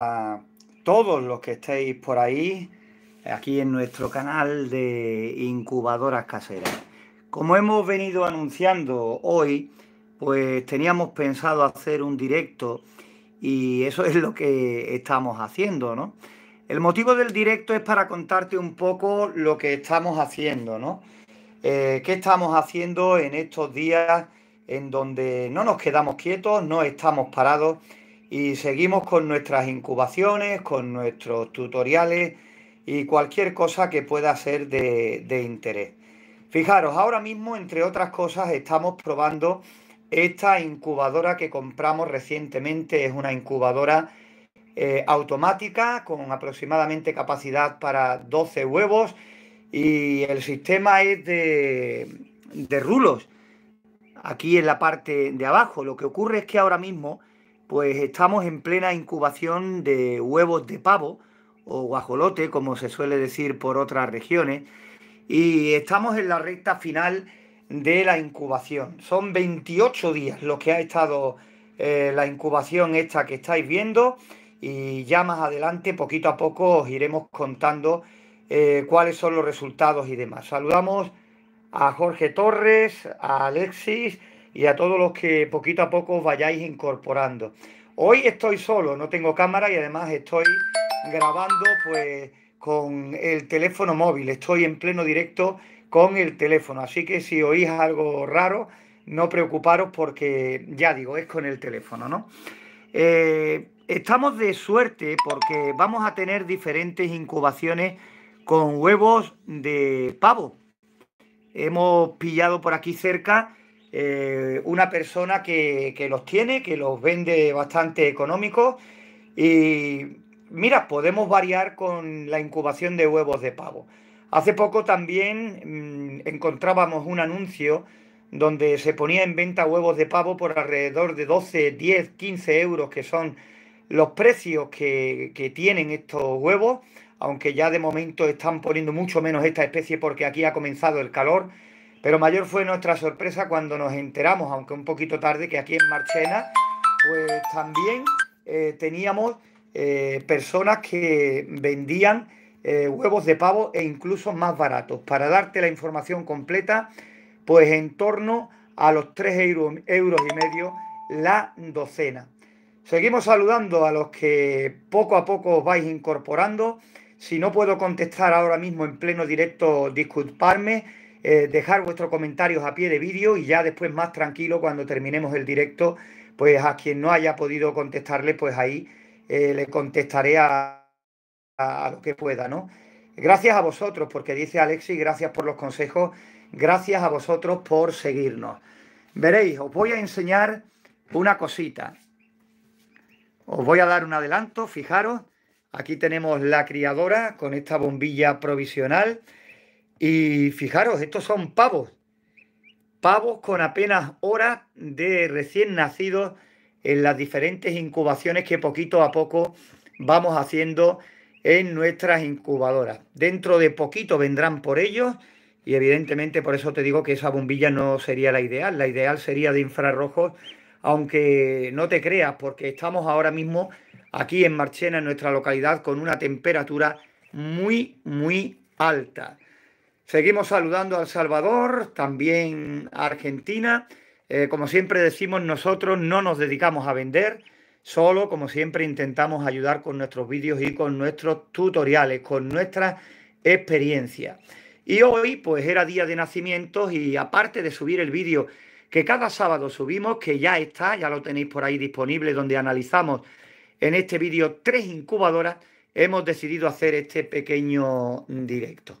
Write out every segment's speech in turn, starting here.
a todos los que estéis por ahí, aquí en nuestro canal de incubadoras caseras. Como hemos venido anunciando hoy, pues teníamos pensado hacer un directo y eso es lo que estamos haciendo, ¿no? El motivo del directo es para contarte un poco lo que estamos haciendo, ¿no? Eh, ¿Qué estamos haciendo en estos días en donde no nos quedamos quietos, no estamos parados y seguimos con nuestras incubaciones, con nuestros tutoriales y cualquier cosa que pueda ser de, interés. Fijaros, ahora mismo, entre otras cosas, estamos probando esta incubadora que compramos recientemente. Es una incubadora eh, automática con aproximadamente capacidad para 12 huevos y el sistema es de, de rulos aquí en la parte de abajo. Lo que ocurre es que ahora mismo pues estamos en plena incubación de huevos de pavo o guajolote, como se suele decir por otras regiones, y estamos en la recta final de la incubación. Son 28 días lo que ha estado eh, la incubación esta que estáis viendo y ya más adelante, poquito a poco, os iremos contando eh, cuáles son los resultados y demás. Saludamos a Jorge Torres, a Alexis y a todos los que poquito a poco vayáis incorporando. Hoy estoy solo, no tengo cámara y además estoy grabando pues con el teléfono móvil, estoy en pleno directo con el teléfono, así que si oís algo raro, no preocuparos porque ya digo, es con el teléfono, ¿no? Eh, estamos de suerte porque vamos a tener diferentes incubaciones con huevos de pavo. Hemos pillado por aquí cerca eh, una persona que, los tiene, que los vende bastante económicos y mira, podemos variar con la incubación de huevos de pavo. Hace poco también mm, encontrábamos un anuncio donde se ponía en venta huevos de pavo por alrededor de 12, 10, 15 euros, que son los precios que, que tienen estos huevos, aunque ya de momento están poniendo mucho menos esta especie porque aquí ha comenzado el calor pero mayor fue nuestra sorpresa cuando nos enteramos, aunque un poquito tarde, que aquí en Marchena, pues también eh, teníamos eh, personas que vendían eh, huevos de pavo e incluso más baratos. Para darte la información completa, pues en torno a los 3 euros, y medio la docena. Seguimos saludando a los que poco a poco os vais incorporando. Si no puedo contestar ahora mismo en pleno directo, disculparme eh, dejar vuestros comentarios a pie de vídeo y ya después más tranquilo cuando terminemos el directo, pues a quien no haya podido contestarle, pues ahí eh, le contestaré a, a, lo que pueda, ¿no? Gracias a vosotros, porque dice Alexis, gracias por los consejos, gracias a vosotros por seguirnos. Veréis, os voy a enseñar una cosita. Os voy a dar un adelanto, fijaros, aquí tenemos la criadora con esta bombilla provisional y fijaros, estos son pavos. Pavos con apenas horas de recién nacidos en las diferentes incubaciones que poquito a poco vamos haciendo en nuestras incubadoras. Dentro de poquito vendrán por ellos y evidentemente por eso te digo que esa bombilla no sería la ideal. La ideal sería de infrarrojos, aunque no te creas, porque estamos ahora mismo aquí en Marchena, en nuestra localidad, con una temperatura muy, muy alta. Seguimos saludando a El Salvador, también a Argentina. Eh, como siempre decimos, nosotros no nos dedicamos a vender, solo, como siempre, intentamos ayudar con nuestros vídeos y con nuestros tutoriales, con nuestra experiencia. Y hoy, pues era día de nacimientos y aparte de subir el vídeo que cada sábado subimos, que ya está, ya lo tenéis por ahí disponible, donde analizamos en este vídeo tres incubadoras, hemos decidido hacer este pequeño directo.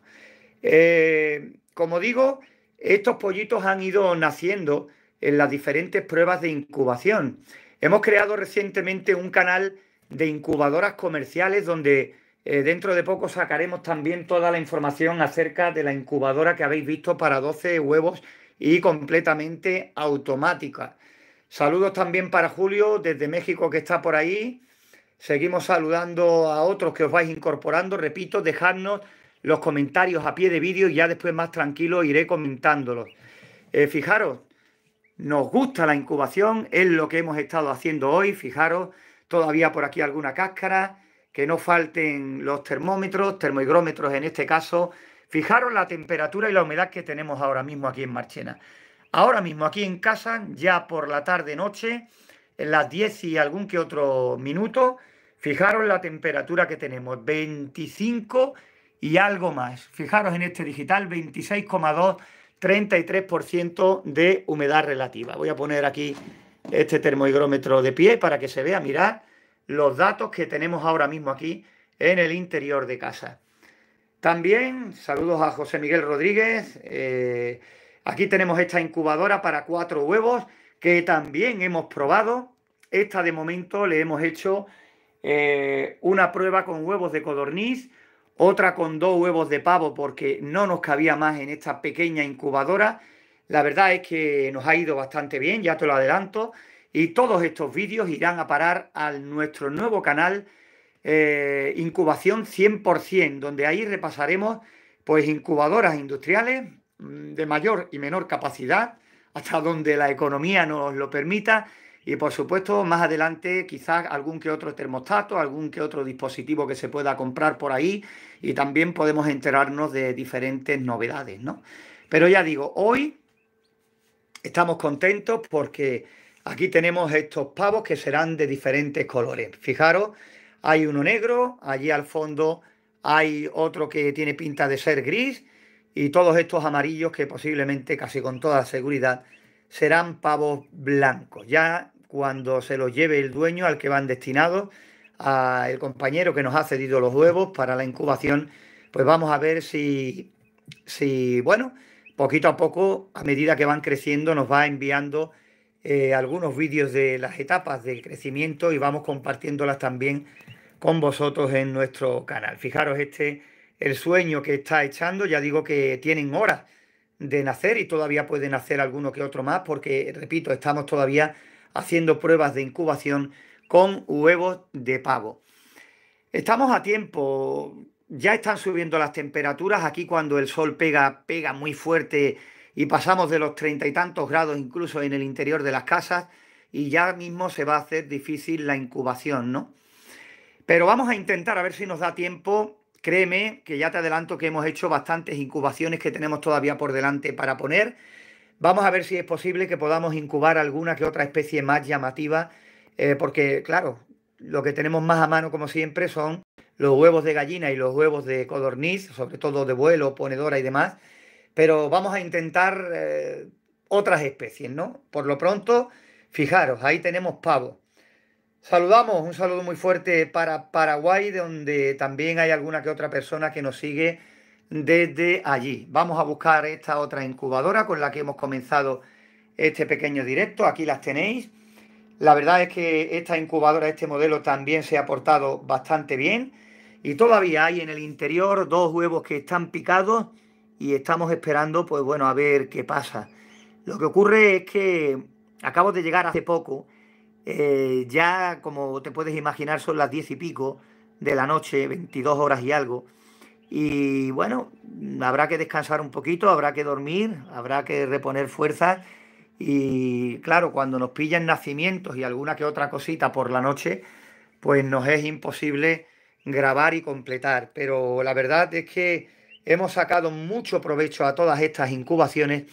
Eh, como digo, estos pollitos han ido naciendo en las diferentes pruebas de incubación. Hemos creado recientemente un canal de incubadoras comerciales donde eh, dentro de poco sacaremos también toda la información acerca de la incubadora que habéis visto para 12 huevos y completamente automática. Saludos también para Julio desde México que está por ahí. Seguimos saludando a otros que os vais incorporando. Repito, dejadnos los comentarios a pie de vídeo y ya después más tranquilo iré comentándolos. Eh, fijaros, nos gusta la incubación, es lo que hemos estado haciendo hoy, fijaros, todavía por aquí alguna cáscara, que no falten los termómetros, termohigrómetros en este caso. Fijaros la temperatura y la humedad que tenemos ahora mismo aquí en Marchena. Ahora mismo aquí en casa, ya por la tarde-noche, en las 10 y algún que otro minuto, fijaros la temperatura que tenemos, 25 y algo más. Fijaros en este digital, 26,2, 33% de humedad relativa. Voy a poner aquí este termohigrómetro de pie para que se vea, mirad los datos que tenemos ahora mismo aquí en el interior de casa. También saludos a José Miguel Rodríguez. Eh, aquí tenemos esta incubadora para cuatro huevos que también hemos probado. Esta de momento le hemos hecho eh, una prueba con huevos de codorniz, otra con dos huevos de pavo porque no nos cabía más en esta pequeña incubadora. La verdad es que nos ha ido bastante bien, ya te lo adelanto. Y todos estos vídeos irán a parar a nuestro nuevo canal eh, Incubación 100%, donde ahí repasaremos pues incubadoras industriales mm, de mayor y menor capacidad, hasta donde la economía nos lo permita. Y por supuesto, más adelante quizás algún que otro termostato, algún que otro dispositivo que se pueda comprar por ahí y también podemos enterarnos de diferentes novedades, ¿no? Pero ya digo, hoy estamos contentos porque Aquí tenemos estos pavos que serán de diferentes colores. Fijaros, hay uno negro, allí al fondo hay otro que tiene pinta de ser gris y todos estos amarillos que posiblemente, casi con toda seguridad, serán pavos blancos. Ya cuando se los lleve el dueño al que van destinados, al compañero que nos ha cedido los huevos para la incubación, pues vamos a ver si, si, bueno, poquito a poco, a medida que van creciendo, nos va enviando eh, algunos vídeos de las etapas del crecimiento y vamos compartiéndolas también con vosotros en nuestro canal. Fijaros este, el sueño que está echando, ya digo que tienen horas de nacer y todavía pueden nacer alguno que otro más porque, repito, estamos todavía haciendo pruebas de incubación con huevos de pavo. Estamos a tiempo, ya están subiendo las temperaturas, aquí cuando el sol pega, pega muy fuerte y pasamos de los treinta y tantos grados incluso en el interior de las casas y ya mismo se va a hacer difícil la incubación, ¿no? Pero vamos a intentar a ver si nos da tiempo. Créeme que ya te adelanto que hemos hecho bastantes incubaciones que tenemos todavía por delante para poner. Vamos a ver si es posible que podamos incubar alguna que otra especie más llamativa, eh, porque claro, lo que tenemos más a mano como siempre son los huevos de gallina y los huevos de codorniz, sobre todo de vuelo, ponedora y demás, pero vamos a intentar eh, otras especies, ¿no? Por lo pronto, fijaros, ahí tenemos pavo. Saludamos, un saludo muy fuerte para Paraguay, donde también hay alguna que otra persona que nos sigue desde allí. Vamos a buscar esta otra incubadora con la que hemos comenzado este pequeño directo. Aquí las tenéis. La verdad es que esta incubadora, este modelo también se ha portado bastante bien. Y todavía hay en el interior dos huevos que están picados y estamos esperando, pues bueno, a ver qué pasa. Lo que ocurre es que acabo de llegar hace poco, eh, ya como te puedes imaginar son las diez y pico de la noche, 22 horas y algo, y bueno, habrá que descansar un poquito, habrá que dormir, habrá que reponer fuerzas y claro, cuando nos pillan nacimientos y alguna que otra cosita por la noche, pues nos es imposible grabar y completar, pero la verdad es que Hemos sacado mucho provecho a todas estas incubaciones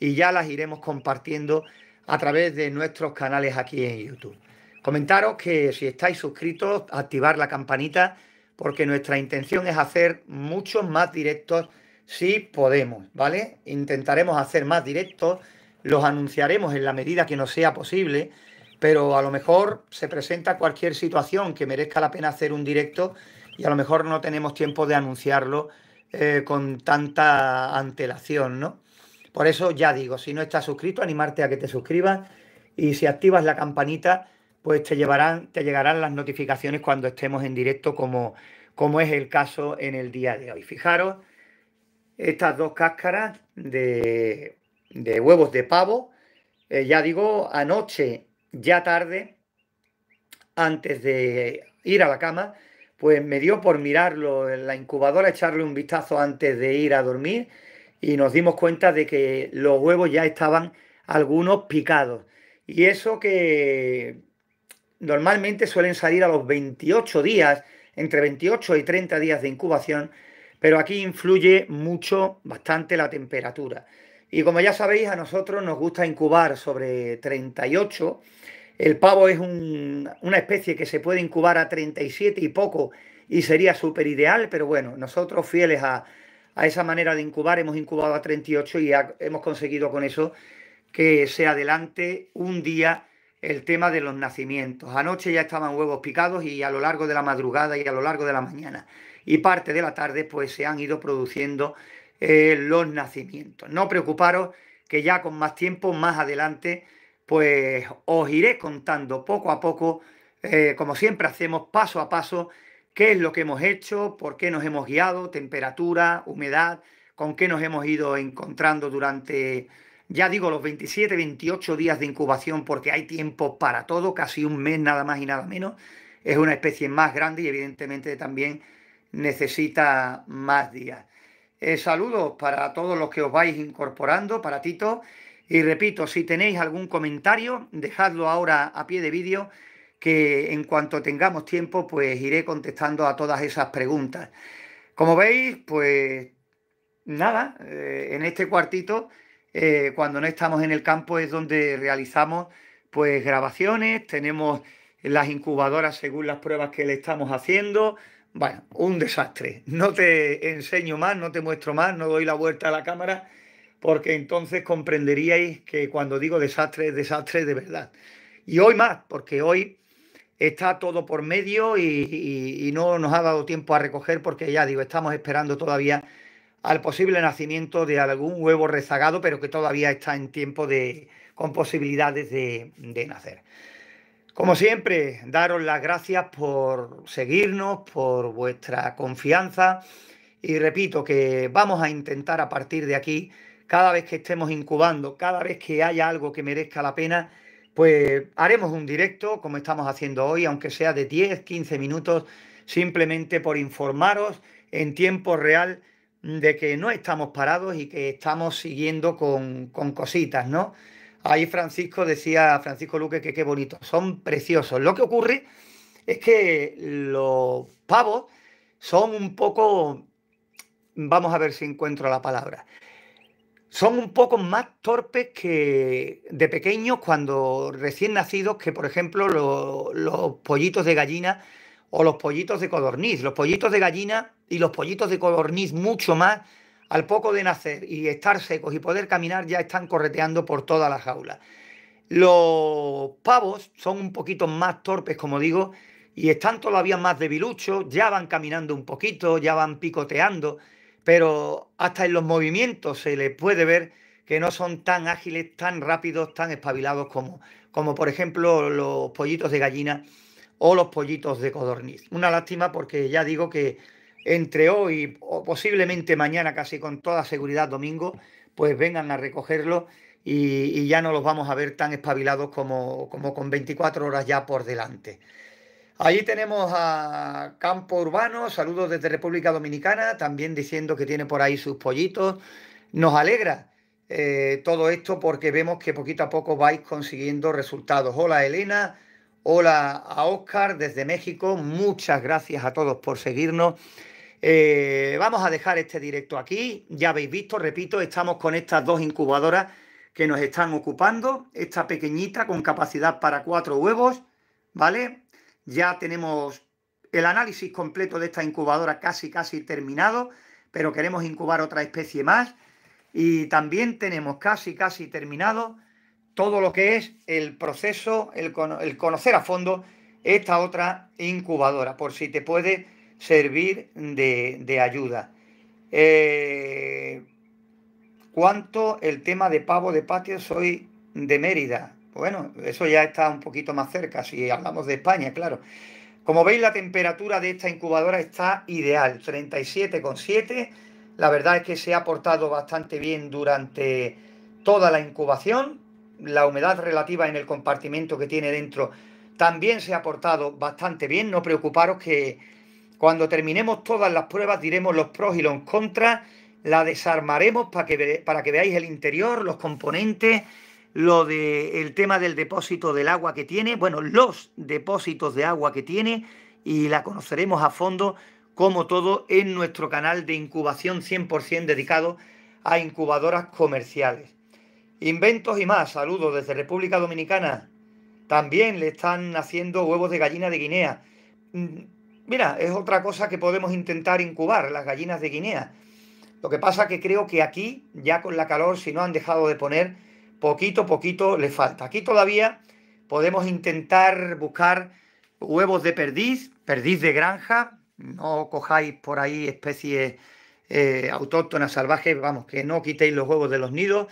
y ya las iremos compartiendo a través de nuestros canales aquí en YouTube. Comentaros que si estáis suscritos, activar la campanita porque nuestra intención es hacer muchos más directos si podemos, ¿vale? Intentaremos hacer más directos, los anunciaremos en la medida que nos sea posible, pero a lo mejor se presenta cualquier situación que merezca la pena hacer un directo y a lo mejor no tenemos tiempo de anunciarlo eh, con tanta antelación, ¿no? Por eso ya digo, si no estás suscrito, animarte a que te suscribas y si activas la campanita, pues te, llevarán, te llegarán las notificaciones cuando estemos en directo, como, como es el caso en el día de hoy. Fijaros, estas dos cáscaras de, huevos de pavo, eh, ya digo, anoche, ya tarde, antes de ir a la cama, pues me dio por mirarlo en la incubadora, echarle un vistazo antes de ir a dormir y nos dimos cuenta de que los huevos ya estaban algunos picados. Y eso que normalmente suelen salir a los 28 días, entre 28 y 30 días de incubación, pero aquí influye mucho, bastante la temperatura. Y como ya sabéis, a nosotros nos gusta incubar sobre 38. El pavo es una especie que se puede incubar a 37 y poco y sería súper ideal, pero bueno, nosotros fieles a, esa manera de incubar hemos incubado a 38 y hemos conseguido con eso que se adelante un día el tema de los nacimientos. Anoche ya estaban huevos picados y a lo largo de la madrugada y a lo largo de la mañana y parte de la tarde pues se han ido produciendo eh, los nacimientos. No preocuparos que ya con más tiempo, más adelante, pues os iré contando poco a poco, eh, como siempre hacemos, paso a paso, qué es lo que hemos hecho, por qué nos hemos guiado, temperatura, humedad, con qué nos hemos ido encontrando durante ya digo, los 27, 28 días de incubación, porque hay tiempo para todo, casi un mes nada más y nada menos. Es una especie más grande y evidentemente también necesita más días. Eh, saludos para todos los que os vais incorporando, para Tito. Y repito, si tenéis algún comentario, dejadlo ahora a pie de vídeo, que en cuanto tengamos tiempo, pues iré contestando a todas esas preguntas. Como veis, pues nada, eh, en este cuartito eh, cuando no estamos en el campo es donde realizamos pues grabaciones, tenemos las incubadoras según las pruebas que le estamos haciendo. Bueno, un desastre. No te enseño más, no te muestro más, no doy la vuelta a la cámara, porque entonces comprenderíais que cuando digo desastre es desastre de verdad. Y hoy más, porque hoy está todo por medio y, y no nos ha dado tiempo a recoger, porque ya digo, estamos esperando todavía al posible nacimiento de algún huevo rezagado, pero que todavía está en tiempo de, con posibilidades de, nacer. Como siempre, daros las gracias por seguirnos, por vuestra confianza y repito que vamos a intentar a partir de aquí, cada vez que estemos incubando, cada vez que haya algo que merezca la pena, pues haremos un directo como estamos haciendo hoy, aunque sea de 10, 15 minutos, simplemente por informaros en tiempo real de que no estamos parados y que estamos siguiendo con, cositas, ¿no? Ahí Francisco decía, Francisco Luque, que qué bonito, son preciosos. Lo que ocurre es que los pavos son un poco, vamos a ver si encuentro la palabra, son un poco más torpes que de pequeños cuando recién nacidos que, por ejemplo, los pollitos de gallina o los pollitos de codorniz. Los pollitos de gallina y los pollitos de codorniz mucho más, al poco de nacer y estar secos y poder caminar, ya están correteando por toda la jaula. Los pavos son un poquito más torpes, como digo, y están todavía más debiluchos, ya van caminando un poquito, ya van picoteando, pero hasta en los movimientos se les puede ver que no son tan ágiles, tan rápidos, tan espabilados como, como por ejemplo los pollitos de gallina o los pollitos de codorniz. Una lástima porque ya digo que entre hoy o posiblemente mañana, casi con toda seguridad domingo, pues vengan a recogerlo y, ya no los vamos a ver tan espabilados como, como con 24 horas ya por delante. Allí tenemos a Campo Urbano, saludos desde República Dominicana, también diciendo que tiene por ahí sus pollitos. Nos alegra eh, todo esto porque vemos que poquito a poco vais consiguiendo resultados. Hola Elena, Hola a Oscar desde México, muchas gracias a todos por seguirnos. Eh, vamos a dejar este directo aquí, ya habéis visto, repito, estamos con estas dos incubadoras que nos están ocupando, esta pequeñita con capacidad para cuatro huevos, ¿vale? Ya tenemos el análisis completo de esta incubadora casi casi terminado, pero queremos incubar otra especie más y también tenemos casi casi terminado todo lo que es el proceso, el, conocer a fondo esta otra incubadora, por si te puede servir de, ayuda. Eh, ¿Cuánto el tema de pavo de patio soy de Mérida? Bueno, eso ya está un poquito más cerca, si hablamos de España, claro. Como veis, la temperatura de esta incubadora está ideal, 37,7. La verdad es que se ha portado bastante bien durante toda la incubación la humedad relativa en el compartimento que tiene dentro también se ha portado bastante bien. No preocuparos que cuando terminemos todas las pruebas diremos los pros y los contras, la desarmaremos para que, para que veáis el interior, los componentes, lo del tema del depósito del agua que tiene, bueno, los depósitos de agua que tiene y la conoceremos a fondo como todo en nuestro canal de incubación 100% dedicado a incubadoras comerciales. Inventos y más, saludos desde República Dominicana. También le están haciendo huevos de gallina de Guinea. Mm, mira, es otra cosa que podemos intentar incubar, las gallinas de Guinea. Lo que pasa que creo que aquí, ya con la calor, si no han dejado de poner, poquito, poquito le falta. Aquí todavía podemos intentar buscar huevos de perdiz, perdiz de granja. No cojáis por ahí especies eh, autóctonas salvajes, vamos, que no quitéis los huevos de los nidos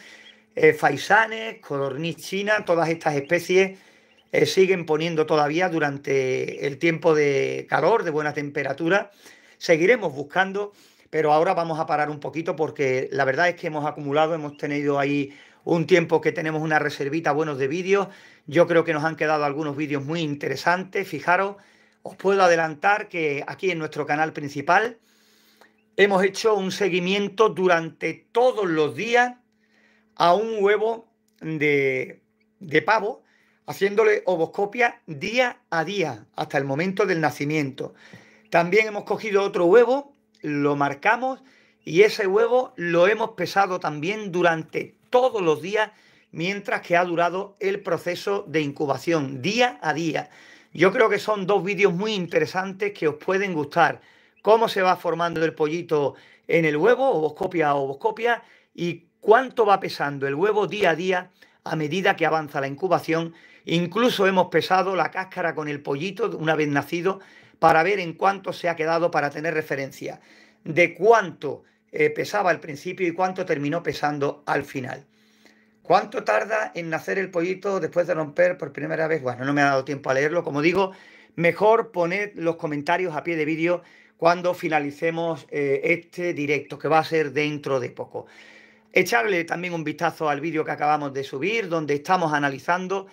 eh, faisanes, codorniz china, todas estas especies eh, siguen poniendo todavía durante el tiempo de calor, de buena temperatura. Seguiremos buscando, pero ahora vamos a parar un poquito porque la verdad es que hemos acumulado, hemos tenido ahí un tiempo que tenemos una reservita buenos de vídeos. Yo creo que nos han quedado algunos vídeos muy interesantes. Fijaros, os puedo adelantar que aquí en nuestro canal principal hemos hecho un seguimiento durante todos los días a un huevo de, pavo, haciéndole ovoscopia día a día hasta el momento del nacimiento. También hemos cogido otro huevo, lo marcamos y ese huevo lo hemos pesado también durante todos los días mientras que ha durado el proceso de incubación día a día. Yo creo que son dos vídeos muy interesantes que os pueden gustar. Cómo se va formando el pollito en el huevo, ovoscopia a ovoscopia, y cuánto va pesando el huevo día a día a medida que avanza la incubación. Incluso hemos pesado la cáscara con el pollito una vez nacido para ver en cuánto se ha quedado para tener referencia de cuánto eh, pesaba al principio y cuánto terminó pesando al final. ¿Cuánto tarda en nacer el pollito después de romper por primera vez? Bueno, no me ha dado tiempo a leerlo. Como digo, mejor poned los comentarios a pie de vídeo cuando finalicemos eh, este directo, que va a ser dentro de poco. Echarle también un vistazo al vídeo que acabamos de subir, donde estamos analizando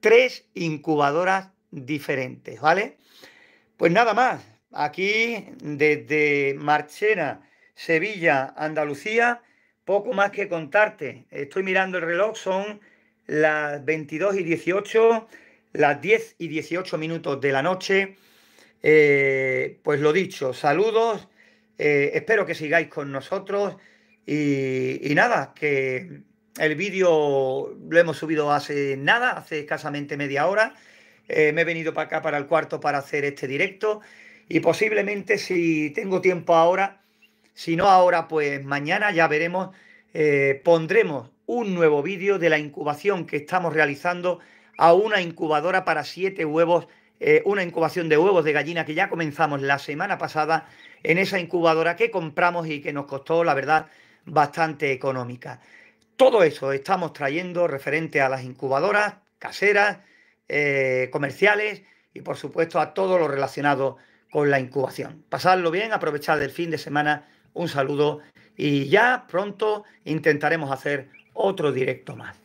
tres incubadoras diferentes, ¿vale? Pues nada más, aquí desde Marchena, Sevilla, Andalucía, poco más que contarte. Estoy mirando el reloj, son las 22 y 18, las 10 y 18 minutos de la noche. Eh, pues lo dicho, saludos, eh, espero que sigáis con nosotros. Y, nada, que el vídeo lo hemos subido hace nada, hace escasamente media hora. Eh, me he venido para acá, para el cuarto, para hacer este directo. Y posiblemente si tengo tiempo ahora, si no ahora, pues mañana ya veremos, eh, pondremos un nuevo vídeo de la incubación que estamos realizando a una incubadora para siete huevos, eh, una incubación de huevos de gallina que ya comenzamos la semana pasada en esa incubadora que compramos y que nos costó, la verdad, bastante económica. Todo eso estamos trayendo referente a las incubadoras caseras, eh, comerciales y por supuesto a todo lo relacionado con la incubación. Pasadlo bien, aprovechad el fin de semana, un saludo y ya pronto intentaremos hacer otro directo más.